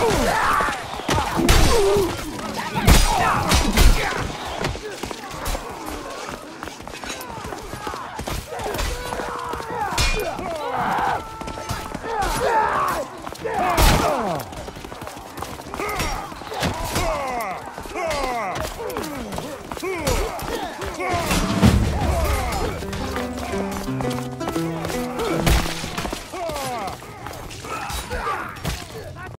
Oh!